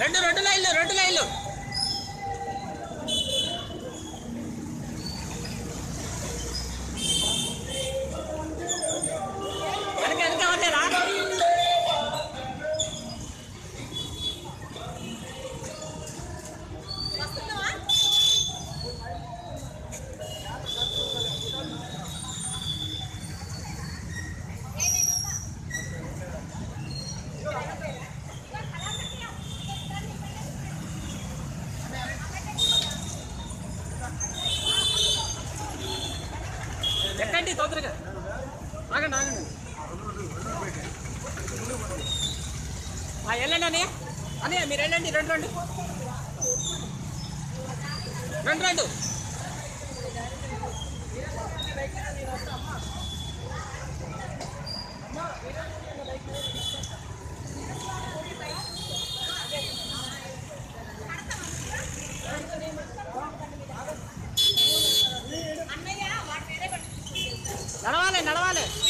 రెండు రెండు లైన్లు రెండు లైన్లు. వెనక వెనక ఎవరిదేరా ఎక్కండి తొందరగా. ఆగండి ఆగండి. వెళ్ళండి అని అనే మీరు వెళ్ళండి రెండు రెండు. రెండు రెండు. ¡Nada vale, nada vale!